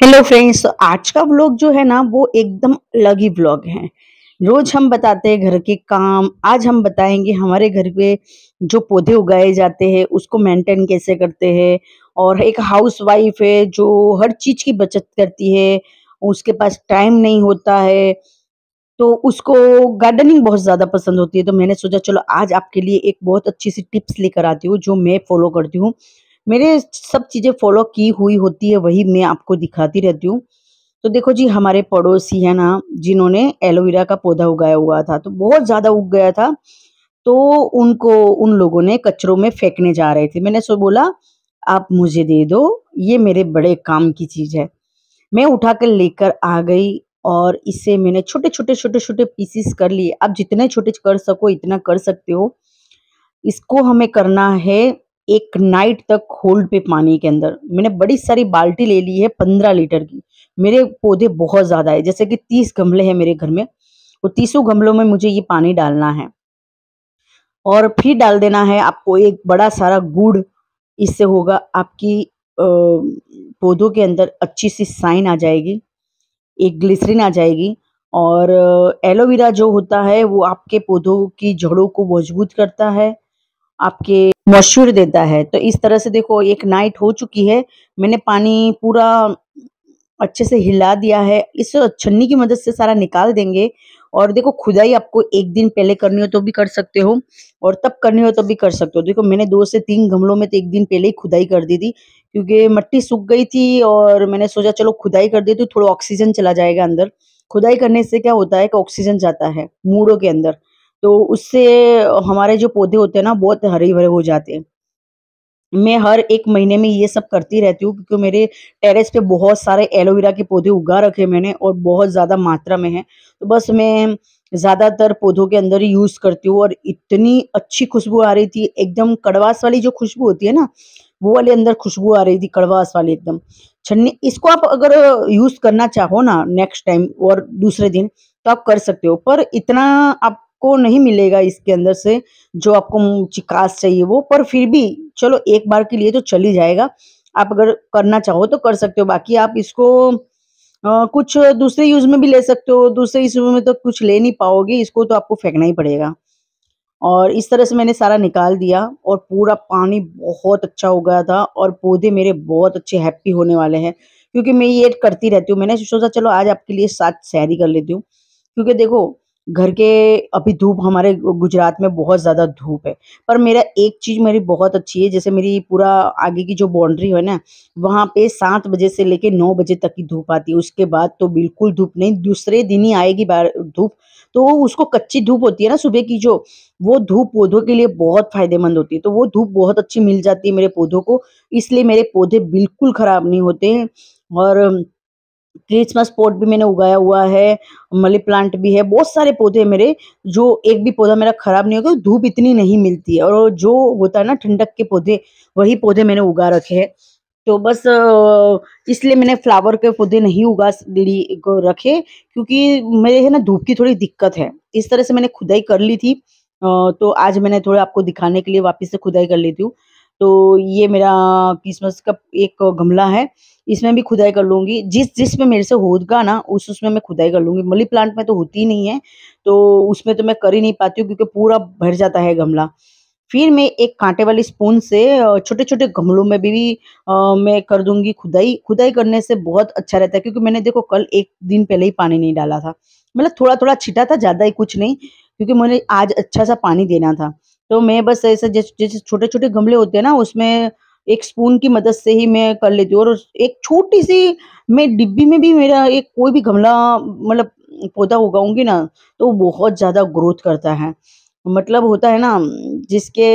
Hello friends तो आज का व्लॉग जो है ना, वो एकदम अलग ही व्लॉग है। रोज हम बताते हैं घर के काम, आज हम बताएँगे हमारे घर पे जो पौधे उगाए जाते हैं, उसको मेंटेन कैसे करते हैं और एक हाउस वाइफ है जो हर चीज़ की बचत करती है, उसके पास टाइम नहीं होता है तो उसको गार्डनिंग बहुत ज़्यादा पसंद होती है। तो मैंने सोचा, चलो आज आपके लिए एक बहुत अच्छी सी टिप्स लेकर आती हूँ, जो मैं फॉलो करती हूँ। मेरे सब चीज़ें फ़ॉलो की हुई होती है वही मैं आपको दिखाती रहती हूँ। तो देखो जी हमारे पड़ोसी है ना जिन्होंने एलोवेरा का पौधा उगाया हुआ था तो बहुत ज़्यादा उग गया था। तो उनको उन लोगों ने कचरों में फेंकने जा रहे थे। मैंने सो बोला आप मुझे दे दो ये मेरे बड़े काम की चीज़ है। मैं उठा कर लेकर आ गई और इसे मैंने छोटे-छोटे, छोटे-छोटे पीसेस कर लिए। आप जितने छोटे कर सको इतना कर सकते हो। इसको हमें करना है एक नाइट तक होल्ड पे पानी के अंदर। मैंने बड़ी सारी बाल्टी ले ली है पंद्रह लीटर की। मेरे पौधे बहुत ज़्यादा है। जैसे कि तीस गमले हैं मेरे घर में वो तीसों गमलों में मुझे ये पानी डालना है। और फिर डाल देना है आपको एक बड़ा सारा गुड़। इससे होगा आपकी पौधों के अंदर अच्छी सी साइन आ जाएगी, एक ग्लिसरीन आ जाएगी। और एलोवेरा जो होता है वो आपके पौधों की जड़ों को मज़बूत करता है, आपके मॉइस्चर देता है। तो इस तरह से देखो, एक नाइट हो चुकी है। मैंने पानी पूरा अच्छे से हिला दिया है। इस छन्नी की मदद से सारा निकाल देंगे। और देखो, खुदाई आपको एक दिन पहले करनी हो तो भी कर सकते हो और तब करनी हो तो भी कर सकते हो। देखो, मैंने दो से तीन गमलों में तो एक दिन पहले ही खुदाई कर दी थी क्योंकि मट्टी सूख गई थी और मैंने सोचा, चलो, खुदाई कर दी तो थोड़ा ऑक्सीजन चला जाएगा अंदर। खुदाई करने से क्या होता है कि ऑक्सीजन जाता है मूड़ों के अंदर। तो उससे हमारे जो पौधे होते हैं ना, बहुत हरे भरे हो जाते हैं। मैं हर एक महीने में ये सब करती रहती हूँ क्योंकि मेरे टेरेस पे बहुत सारे एलोवेरा के पौधे उगा रखे मैंने और बहुत ज़्यादा मात्रा में है। तो बस मैं ज़्यादातर पौधों के अंदर ही यूज़ करती हूँ और इतनी अच्छी खुशबू आ रही थी, एकदम कड़वास वाली जो खुशबू होती है ना, वो वाले अंदर खुशबू आ रही थी, कड़वास वाली एकदम। छन्नी, इसको आप अगर यूज़ करना चाहो ना नेक्स्ट टाइम और दूसरे दिन तो आप कर सकते हो, पर इतना आप को नहीं मिलेगा इसके अंदर से जो आपको चिकास चाहिए वो पर फिर भी चलो एक बार के लिए तो चल जाएगा। आप अगर करना चाहो तो कर सकते हो बाकी आप इसको आ, कुछ दूसरे यूज़ में भी ले सकते हो दूसरे यूज़ में तो कुछ ले नहीं पाओगे इसको तो आपको फेंकना ही पड़ेगा। और इस तरह से मैंने सारा निकाल दिया और पूरा पानी बहुत अच्छा हो गया था और पौधे मेरे बहुत अच्छे हैप्पी होने वाले हैं क्योंकि मैं ये करती रहती हूँ। मैंने सोचा चलो आज आपके लिए साथ सैरी कर लेती हूँ क्योंकि देखो घर के अभी धूप हमारे गुजरात में बहुत ज़्यादा धूप है। पर मेरा एक चीज़ मेरी बहुत अच्छी है, जैसे मेरी पूरा आगे की जो बाउंड्री है ना, वहाँ पे सात बजे से लेके नौ बजे तक की धूप आती है। उसके बाद तो बिल्कुल धूप नहीं, दूसरे दिन ही आएगी धूप। तो उसको कच्ची धूप होती है ना सुबह की जो, वो धूप पौधों के लिए बहुत फ़ायदेमंद होती है। तो वो धूप बहुत अच्छी मिल जाती है मेरे पौधों को, इसलिए मेरे पौधे बिल्कुल ख़राब नहीं होते हैं। और क्रिसमस पॉट भी मैंने उगाया हुआ है मनी प्लांट भी है, बहुत सारे पौधे मेरे, जो एक भी पौधा मेरा खराब नहीं होगा, धूप इतनी नहीं मिलती है, और जो होता है ना ठंडक के पौधे, वही पौधे मैंने उगा रखे हैं। तो बस इसलिए मैंने फ्लावर के पौधे नहीं उगा रखे, क्योंकि मेरे है ना धूप की थोड़ी दिक्कत है, इस तरह से मैंने खुदाई कर ली थी तो आज मैंने थोड़ा आपको दिखाने के लिए वापस से खुदाई कर लेती हूँ। तो ये मेरा क्रिसमस का एक गमला है। इसमें भी खुदाई कर लूँगी। जिस जिसमें मेरे से होगा ना उस उसमें मैं खुदाई कर लूँगी। मली प्लांट में तो होती नहीं है तो उसमें तो मैं कर ही नहीं पाती हूँ क्योंकि पूरा भर जाता है गमला। फिर मैं एक कांटे वाली स्पून से छोटे छोटे गमलों में भी, भी आ, मैं कर दूँगी खुदाई। खुदाई करने से बहुत अच्छा रहता है क्योंकि मैंने देखो कल एक दिन पहले ही पानी नहीं डाला था। मतलब थोड़ा थोड़ा छिटा था ज़्यादा ही कुछ नहीं क्योंकि मैंने आज अच्छा सा पानी देना था। तो मैं बस ऐसे जैसे जैसे छोटे छोटे गमले होते हैं ना, उसमें एक स्पून की मदद से ही मैं कर लेती हूँ। और एक छोटी सी, मैं डिब्बी में भी मेरा एक कोई भी गमला मतलब पौधा उगाऊँगी ना तो बहुत ज़्यादा ग्रोथ करता है। मतलब होता है ना, जिसके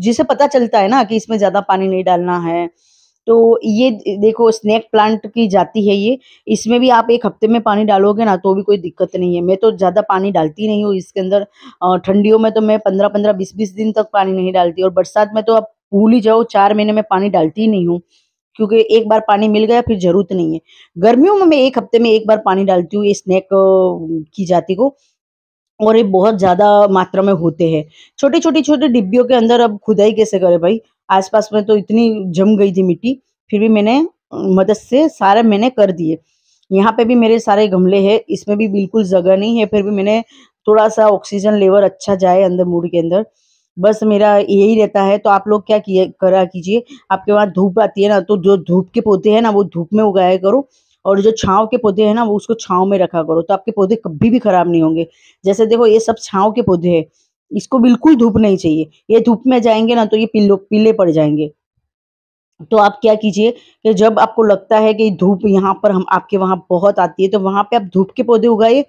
जिसे पता चलता है ना कि इसमें ज़्यादा पानी नहीं डालना है तो ये देखो स्नेक प्लांट की जाती है ये। इसमें भी आप एक हफ़्ते में पानी डालोगे ना तो भी कोई दिक्कत नहीं है। मैं तो ज़्यादा पानी डालती नहीं हूँ इसके अंदर। ठंडियों में तो मैं पंद्रह पंद्रह, बीस बीस दिन तक पानी नहीं डालती और बरसात में तो आप भूल ही जाओ, चार महीने में पानी डालती ही नहीं हूँ। क्योंकि एक बार पानी मिल गया, फिर ज़रूरत नहीं है। गर्मियों में मैं एक हफ़्ते में एक बार पानी डालती हूँ ये स्नैक की जाति को। और ये बहुत ज़्यादा मात्रा में होते हैं। छोटे छोटे छोटे डिब्बियों के अंदर अब खुदाई कैसे करे भाई? आसपास में तो इतनी जम गई थी मिट्टी, फिर भी मैंने, मदद से सारा मैंने कर दिए। यहाँ पे भी मेरे सारे गमले हैं, इसमें भी बिल्कुल जगह नहीं है, फिर भी मैंने थोड़ा सा ऑक्सीजन लेवल अच्छा जाए अंदर मूड के अंदर। बस मेरा यही रहता है तो आप लोग क्या किए, करा कीजिए। आपके वहाँ धूप आती है ना तो जो धूप के पौधे हैं ना, वो धूप में उगाया करो और जो छाँव के पौधे हैं ना, वो उसको छाँव में रखा करो तो आपके पौधे कभी भी खराब नहीं होंगे। जैसे देखो, ये सब छाँव के पौधे हैं इसको बिल्कुल धूप नहीं चाहिए। ये धूप में जाएँगे ना तो ये पीलो पीले पड़ जाएँगे। तो आप क्या कीजिए कि जब आपको लगता है कि धूप यहाँ पर हम, आपके वहाँ बहुत आती है तो वहाँ पे आप धूप के पौधे उगाइए।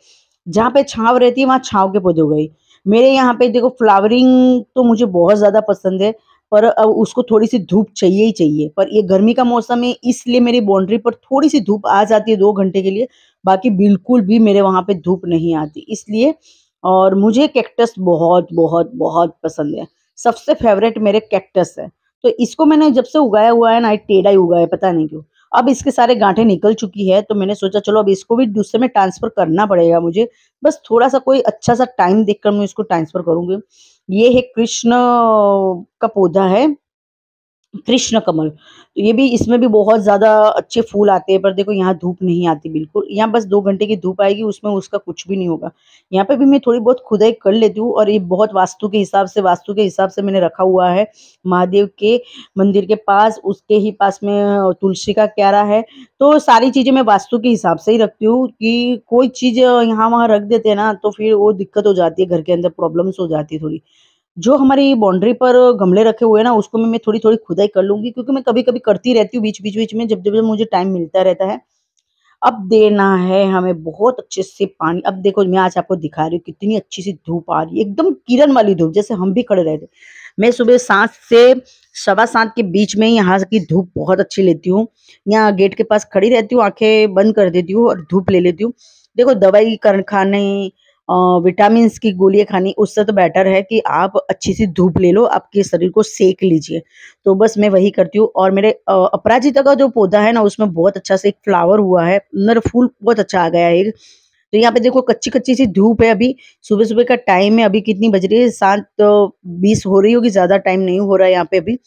जहाँ पे छाँव रहती है, वहाँ छाँव के पौधे उगाइए। मेरे यहाँ पे देखो फ्लावरिंग तो मुझे बहुत ज़्यादा पसंद है, पर अब उसको थोड़ी सी धूप चाहिए ही चाहिए। पर ये गर्मी का मौसम है, इसलिए मेरी बाउंड्री पर थोड़ी सी धूप आ जाती है दो घंटे के लिए, बाकी बिल्कुल भी मेरे वहाँ पे धूप नहीं आती। इसलिए और मुझे कैक्टस बहुत बहुत बहुत पसंद है। सबसे फेवरेट मेरे कैक्टस है। तो इसको मैंने जब से उगाया हुआ है ना टेढ़ा ही उगाया पता नहीं क्यों। अब इसके सारे गांठे निकल चुकी है तो मैंने सोचा, चलो अब इसको भी दूसरे में ट्रांसफ़र करना पड़ेगा मुझे। बस थोड़ा सा कोई अच्छा सा टाइम देखकर मैं इसको ट्रांसफ़र करूँगी। ये है कृष्ण का पौधा है। कृष्ण कमल। तो ये भी, इसमें भी बहुत ज़्यादा अच्छे फूल आते हैं, पर देखो यहाँ धूप नहीं आती बिल्कुल। यहाँ बस दो घंटे की धूप आएगी, उसमें उसका कुछ भी नहीं होगा। यहाँ पे भी मैं थोड़ी बहुत खुदाई कर लेती हूँ, और ये बहुत वास्तु के हिसाब से, वास्तु के हिसाब से मैंने रखा हुआ है। महादेव के मंदिर के पास, उसके ही पास में तुलसी का क्यारा है। तो सारी चीज़ें मैं वास्तु के हिसाब से ही रखती हूँ कि कोई चीज़ यहाँ वहाँ रख देते हैं ना तो फिर वो दिक्कत हो जाती है, घर के अंदर प्रॉब्लम्स हो जाती है थोड़ी। जो हमारी बाउंड्री पर गमले रखे हुए हैं ना, उसको मैं थोड़ी थोड़ी खुदाई कर लूँगी, क्योंकि मैं कभी कभी करती रहती हूँ बीच बीच बीच में, जब जब मुझे टाइम मिलता रहता है। अब देना है हमें बहुत अच्छे से पानी। अब देखो, मैं आज आपको दिखा रही हूँ, कितनी अच्छी सी धूप आ रही है, एकदम किरण वाली धूप, जैसे हम भी खड़े रहते मैं सुबह सात से सवा सात के बीच में यहाँ की धूप बहुत अच्छी लेती हूँ। यहाँ गेट के पास खड़ी रहती हूँ, आँखें बंद कर देती हूँ और धूप ले लेती हूँ। देखो, दवाई कर खाने विटामिन की गोलियाँ खानी, उससे तो बेटर है कि आप अच्छी सी धूप ले लो, आपके शरीर को सेक लीजिए। तो बस मैं वही करती हूँ और मेरे अपराजिता का जो पौधा है ना, उसमें बहुत अच्छा से एक फ्लावर हुआ है, अंदर फूल बहुत अच्छा आ गया है एक। तो यहाँ पे देखो कच्ची कच्ची सी धूप है अभी सुबह सुबह का टाइम है, अभी कितनी बज रही है, सात बीस हो रही होगी, ज़्यादा टाइम नहीं हो रहा है यहाँ पे अभी।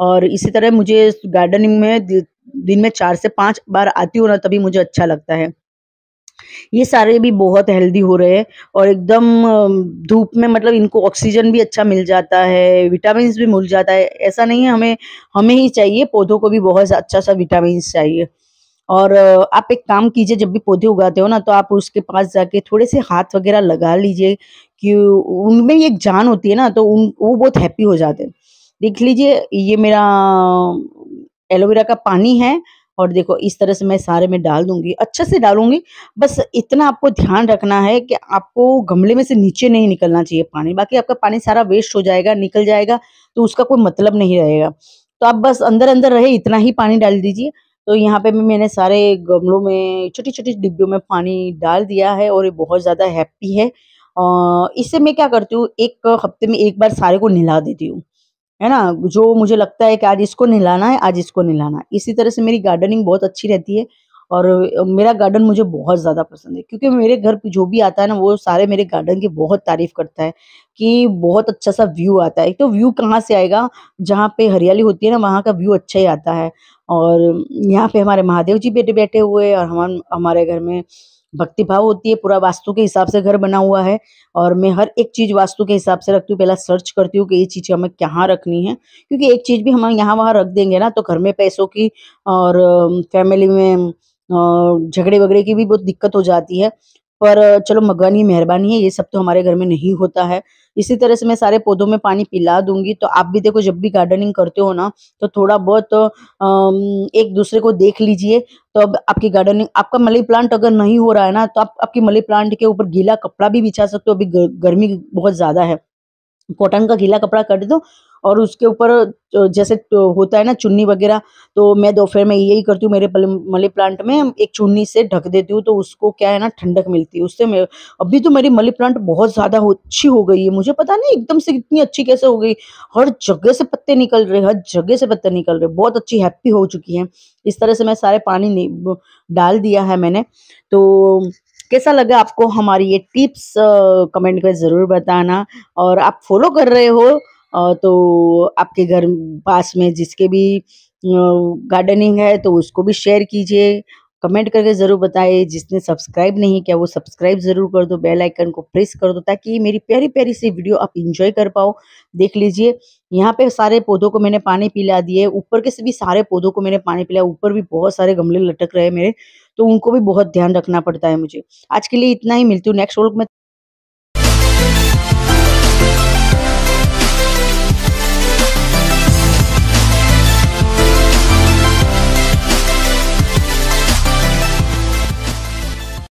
और इसी तरह मुझे गार्डनिंग में दिन में चार से पाँच बार आती हूँ ना, तभी मुझे अच्छा लगता है। ये सारे भी बहुत हेल्दी हो रहे हैं और एकदम धूप में मतलब इनको ऑक्सीजन भी अच्छा मिल जाता है विटामिन भी मिल जाता है। ऐसा नहीं है, हमें हमें ही चाहिए, पौधों को भी बहुत अच्छा सा विटामिन चाहिए। और आप एक काम कीजिए, जब भी पौधे उगाते हो ना तो आप उसके पास जाके थोड़े से हाथ वगैरह लगा लीजिए कि उनमें एक जान होती है ना तो उन, वो बहुत हैप्पी हो जाते हैं। देख लीजिए, ये मेरा एलोवेरा का पानी है और देखो, इस तरह से मैं सारे में डाल दूँगी, अच्छे से डालूँगी। बस इतना आपको ध्यान रखना है कि आपको गमले में से नीचे नहीं निकलना चाहिए पानी। बाकी आपका पानी सारा वेस्ट हो जाएगा, निकल जाएगा तो उसका कोई मतलब नहीं रहेगा। तो आप बस अंदर अंदर रहे, इतना ही पानी डाल दीजिए। तो यहाँ पे भी मैंने सारे गमलों में छोटी छोटी डिब्बियों में पानी डाल दिया है और ये बहुत ज़्यादा हैप्पी है। इससे मैं क्या करती हूँ, एक हफ़्ते में एक बार सारे को निला देती हूँ। है ना? जो मुझे लगता है कि आज इसको नहलाना है, आज इसको नहलाना है। इसी तरह से मेरी गार्डनिंग बहुत अच्छी रहती है और मेरा गार्डन मुझे बहुत ज़्यादा पसंद है, क्योंकि मेरे घर जो भी आता है ना, वो सारे मेरे गार्डन की बहुत तारीफ़ करता है कि बहुत अच्छा सा व्यू आता है। तो व्यू कहाँ से आएगा? जहाँ पे हरियाली होती है ना, वहाँ का व्यू अच्छा ही आता है। और यहाँ पे हमारे महादेव जी बेटे बैठे हुए और हम, हमारे घर में भक्ति भाव होती है, पूरा वास्तु के हिसाब से घर बना हुआ है। और मैं हर एक चीज़ वास्तु के हिसाब से रखती हूँ। पहला सर्च करती हूँ कि ये चीज़ हमें कहाँ रखनी है। क्योंकि एक चीज़ भी हम यहाँ वहाँ रख देंगे ना तो घर में पैसों की और फैमिली में झगड़े वगड़े की भी बहुत दिक्कत हो जाती है। पर चलो भगवान की मेहरबानी है ये सब तो हमारे घर में नहीं होता है। इसी तरह से मैं सारे पौधों में पानी पिला दूँगी तो आप भी देखो जब भी गार्डनिंग करते हो ना तो थोड़ा बहुत तो, एक दूसरे को देख लीजिए। तो अब आपकी गार्डनिंग आपका मनी प्लांट अगर नहीं हो रहा है ना तो आप आपकी मनी प्लांट के ऊपर गीला कपड़ा भी बिछा सकते हो। अभी गर्मी बहुत ज़्यादा है। कॉटन का गीला कपड़ा कर दो और उसके ऊपर जैसे होता है ना चुन्नी वगैरह तो मैं दोपहर में यही करती हूँ, मेरे मली प्लांट में एक चुन्नी से ढक देती हूँ तो उसको क्या है ना, ठंडक मिलती है, उससे मैं, अभी तो मेरी मली प्लांट बहुत ज़्यादा अच्छी हो गई है, मुझे पता नहीं एकदम से इतनी अच्छी कैसे हो गई, हर जगह से पत्ते निकल रहे, हर जगह से पत्ते निकल रहे, बहुत अच्छी हैप्पी हो चुकी है, इस तरह से मैं सारे पानी डाल दिया है मैंने तो कैसा लगा आपको हमारी ये टिप्स कमेंट कर ज़रूर बताना, और आप फॉलो कर रहे हो तो आपके घर पास में जिसके भी गार्डनिंग है तो उसको भी शेयर कीजिए। कमेंट करके ज़रूर बताइए जिसने सब्सक्राइब नहीं किया, वो सब्सक्राइब ज़रूर कर दो बेल आइकन को प्रेस कर दो, ताकि मेरी प्यारी प्यारी सी वीडियो आप इंजॉय कर पाओ। देख लीजिए, यहाँ पे सारे पौधों को मैंने पानी पिला दिए, ऊपर के सभी सारे पौधों को मैंने पानी पिलाया, ऊपर भी बहुत सारे गमले लटक रहे मेरे तो उनको भी बहुत ध्यान रखना पड़ता है मुझे। आज के लिए इतना ही, मिलती हूँ नेक्स्ट वर्क में।